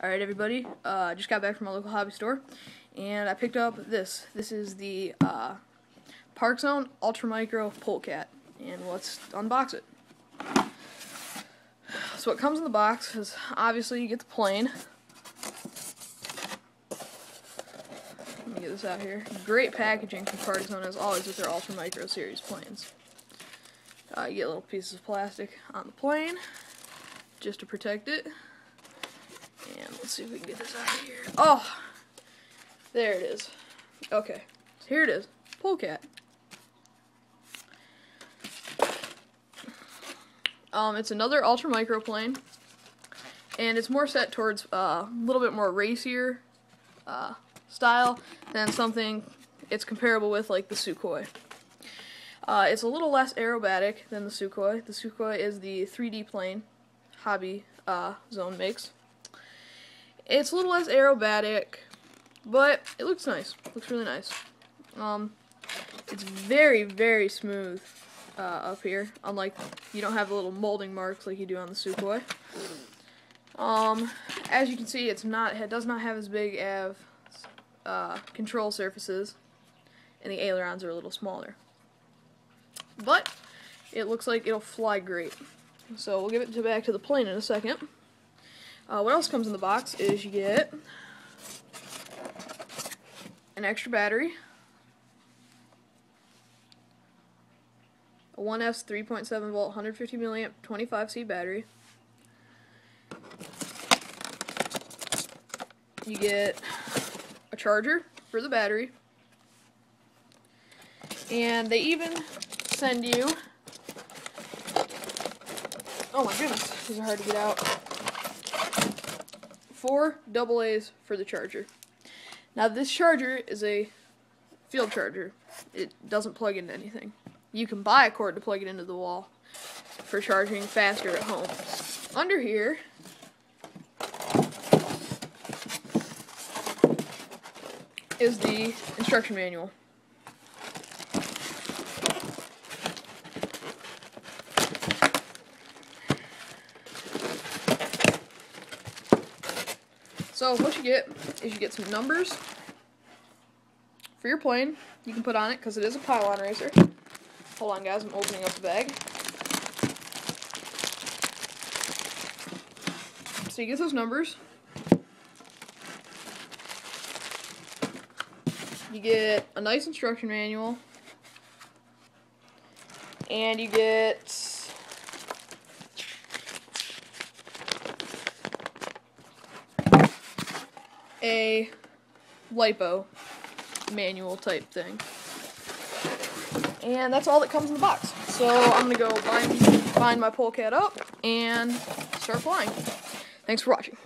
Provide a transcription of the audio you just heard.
Alright everybody, uh, just got back from my local hobby store and I picked up this. This is the uh, Park Zone Ultra Micro Polecat and let's unbox it. So what comes in the box is obviously you get the plane. Let me get this out here. Great packaging from Park Zone as always with their Ultra Micro series planes. Uh, you get little pieces of plastic on the plane just to protect it. Let's see if we can get this out of here. Oh! There it is. Okay. Here it is. Polecat. Um, it's another ultra micro plane. And it's more set towards uh, a uh, little bit more racier uh, style than something it's comparable with like the Sukhoi. Uh, it's a little less aerobatic than the Sukhoi. The Sukhoi is the 3D plane Hobby uh, Zone makes. It's a little less aerobatic, but it looks nice. Looks really nice. Um, it's very, very smooth uh, up here. Unlike, you don't have the little molding marks like you do on the Sukhoi. Um, as you can see, it's not. It does not have as big of uh, control surfaces, and the ailerons are a little smaller. But it looks like it'll fly great. So we'll give it to back to the plane in a second. Uh, what else comes in the box is you get an extra battery, a 1S 3.7 volt 150 milliamp 25C battery. You get a charger for the battery. And they even send you Oh my goodness, these are hard to get out. Four double A's for the charger. Now this charger is a field charger. It doesn't plug into anything. You can buy a cord to plug it into the wall for charging faster at home. Under here is the instruction manual. So what you get is you get some numbers for your plane. You can put on it because it is a pylon racer. Hold on, guys. I'm opening up the bag. So you get those numbers. You get a nice instruction manual. And you get a lipo manual type thing. And that's all that comes in the box. So I'm going to go bind, bind my polecat up and start flying. Thanks for watching.